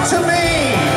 to me.